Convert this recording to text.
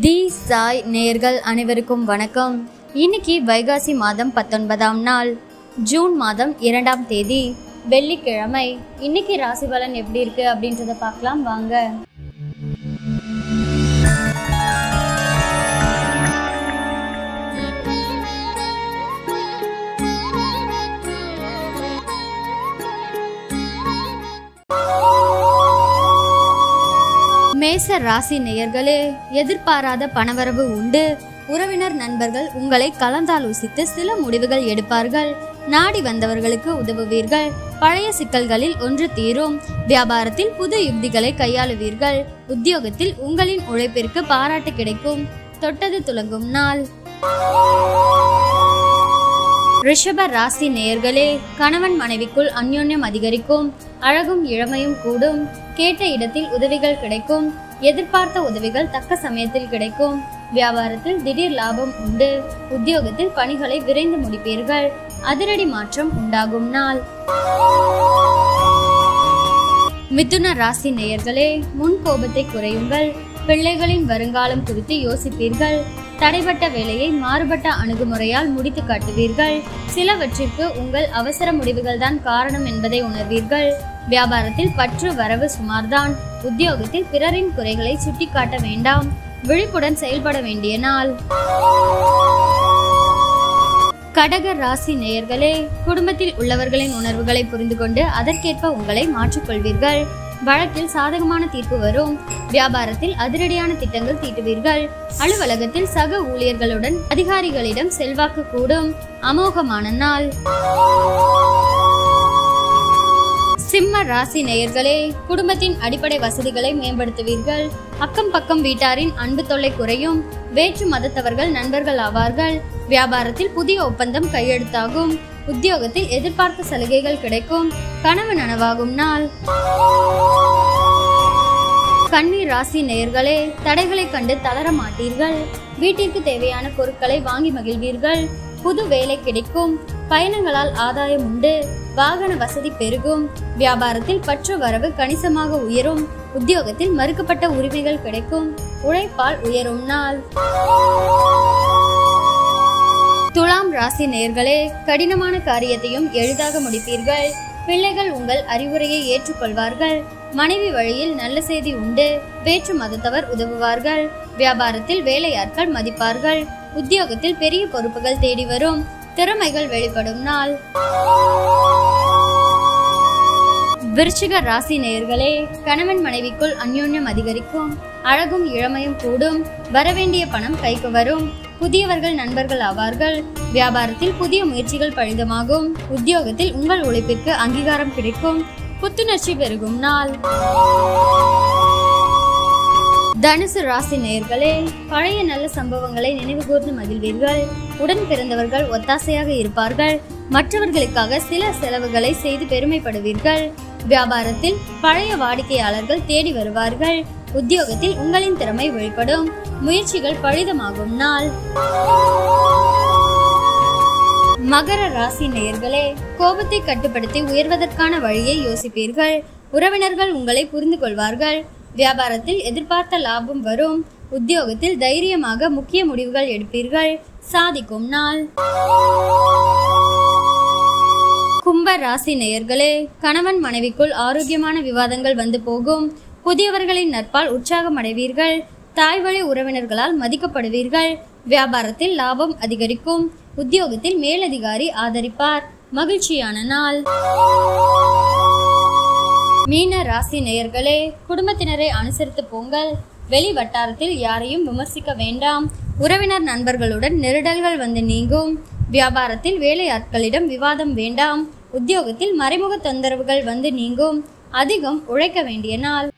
தி சாய் நேர்கள் அனைவருக்கும் வணக்கம். இன்னைக்கு வைகாசி மாதம் பத்தொன்பதாம் நாள். ஜூன் மாதம் இரண்டாம் தேதி. வெள்ளிக்கிழமை. இன்னைக்கு ராசி பலன் எப்படி இருக்கு அப்படின்றத பார்க்கலாம் வாங்க. மேச ராசி நேயர்களே எதிர்பாராத பணவரவு உண்டு. உறவினர் நண்பர்கள் உங்களை கலந்தாலோசித்து சில முடிவுகள் எடுப்பார்கள். நாடி வந்தவர்களுக்கு உதவுவீர்கள். பழைய சிக்கல்களில் ஒன்று தீரும். வியாபாரத்தில் புது யுக்திகளை கையாளுவீர்கள். உத்தியோகத்தில் உங்களின் உழைப்பிற்கு பாராட்டு கிடைக்கும். தொட்டது துலங்கும் நாள். ரிஷப ராசி நேயர்களே கணவன் மனைவிக்குள் அந்யோன்யம் அதிகரிக்கும் அழகும் இளமையும் கூடும் கேட்ட இடத்தில் உதவிகள் கிடைக்கும் எதிர்பார்த்த உதவிகள் தக்க சமயத்தில் கிடைக்கும். வியாபாரத்தில் திடீர் லாபம் உண்டு உத்தியோகத்தில் பணிகளை விரைந்து முடிப்பீர்கள் அதிரடி மாற்றம் உண்டாகும் நாள். மிதுன ராசி நேயர்களே முன் கோபத்தை குறையுங்கள் பிள்ளைகளின் வருங்காலம் குறித்து யோசிப்பீர்கள் தடைப்பட்ட வேலையை மாறுபட்ட அணுகுமுறையால் முடித்து காட்டுவீர்கள். சிலவற்றிற்கு உங்கள் அவசர முடிவுகள் தான் காரணம் என்பதை உணர்வீர்கள். வியாபாரத்தில் பற்று வரவு சுமார்தான். உத்தியோகத்தில் பிறரின் குறைகளை சுட்டிக்காட்ட வேண்டாம். விழிப்புடன் செயல்பட வேண்டிய நாள். கடக ராசி நேயர்களே குடும்பத்தில் உள்ளவர்களின் உணர்வுகளை புரிந்து கொண்டு அதற்கேற்ப உங்களை மாற்றிக்கொள்வீர்கள். வழக்கில் சாதகமான தீர்ப்பு வரும். வியாபாரத்தில் அதிரடியான திட்டங்கள் தீட்டுவீர்கள். அலுவலகத்தில் சக ஊழியர்களுடன் அதிகாரிகளிடம் செல்வாக்கு கூடும். அமோகமான நாள். சிம்ம ராசி நேயர்களே குடும்பத்தின் அடிப்படை வசதிகளை மேம்படுத்துவீர்கள். அக்கம் பக்கம் வீட்டாரின் அன்பு தொல்லை குறையும். வேற்று மதத்தவர்கள் நண்பர்கள் ஆவார்கள். வியாபாரத்தில் புதிய ஒப்பந்தம் கையெழுத்தாகும். உத்தியோகத்தில் எதிர்பார்த்த சலுகைகள் கிடைக்கும். கனவு நனவாகும் நாள். கண்ணீர் ராசி நேயர்களே தடைகளை கண்டு தளர மாட்டீர்கள். வீட்டிற்கு தேவையான பொருட்களை வாங்கி மகிழ்வீர்கள். புது வேலை கிடைக்கும். பயணங்களால் ஆதாயம் உண்டு. வாகன வசதி பெருகும். வியாபாரத்தில் பற்று வரவு கணிசமாக உயரும். உத்தியோகத்தில் மறுக்கப்பட்ட உரிமைகள் கிடைக்கும். உழைப்பால் உயரும் நாள். துலாம் ராசி நேர்களே கடினமான காரியத்தையும் எளிதாக முடிப்பீர்கள். பிள்ளைகள் உங்கள் அறிவுரையை ஏற்றுக்கொள்வார்கள். மனைவி வழியில் நல்ல செய்தி உண்டு. வேற்று மதத்தவர் உதவுவார்கள். வியாபாரத்தில் வேலையாட்கள் மதிப்பார்கள். உத்தியோகத்தில் பெரிய பொறுப்புகள் தேடி வரும். திறமைகள் வெளிப்படும் நாள். விருச்சிக ராசி நேயர்களே கணவன் மனைவிக்குள் அந்யோன்யம் அதிகரிக்கும் அழகும் இளமையும் கூடும் வரவேண்டிய பணம் கைக்கு வரும் புதியவர்கள் நண்பர்கள் ஆவார்கள் வியாபாரத்தில் புதிய முயற்சிகள் பழிதமாகும் உத்தியோகத்தில் உங்கள் உழைப்பிற்கு அங்கீகாரம் கிடைக்கும் புத்துணர்ச்சி பெருகும் நாள். தனுசு ராசி நேயர்களே பழைய நல்ல சம்பவங்களை நினைவுகூர்ந்து மகிழ்வீர்கள். உடன் பிறந்தவர்கள் ஒத்தாசையாக இருப்பார்கள். மற்றவர்களுக்காக சில செலவுகளை செய்து பெருமைப்படுவீர்கள். வியாபாரத்தில் பழைய வாடிக்கையாளர்கள் தேடி வருவார்கள். உத்தியோகத்தில் உங்களின் திறமை வெளிப்படும். முயற்சிகள் பழிதமாகும் நாள். மகர ராசி நேயர்களே கோபத்தை கட்டுப்படுத்தி உயர்வதற்கான வழியை யோசிப்பீர்கள். உறவினர்கள் உங்களை புரிந்து கொள்வார்கள். வியாபாரத்தில் எதிர்பார்த்த லாபம் வரும். உத்தியோகத்தில் தைரியமாக முக்கிய முடிவுகள் எடுப்பீர்கள். சாதிக்கும் நாள். கும்ப ராசி நேயர்களே கணவன் மனைவிக்குள் ஆரோக்கியமான விவாதங்கள் வந்து போகும். புதியவர்களின் நட்பால் உற்சாகம் அடைவீர்கள். தாய் வழி உறவினர்களால் மதிக்கப்படுவீர்கள். வியாபாரத்தில் லாபம் அதிகரிக்கும். உத்தியோகத்தில் மேலதிகாரி ஆதரிப்பார். மகிழ்ச்சியான நாள். மீன ராசி நேயர்களே குடும்பத்தினரை அனுசரித்து போங்கள். வெளி வட்டாரத்தில் யாரையும் விமர்சிக்க வேண்டாம். உறவினர் நண்பர்களுடன் நெருடல்கள் வந்து நீங்கும். வியாபாரத்தில் வேலையாட்களிடம் விவாதம் வேண்டாம். உத்தியோகத்தில் மறைமுக தொந்தரவுகள் வந்து நீங்கும் அதிகம் உழைக்க வேண்டிய நாள்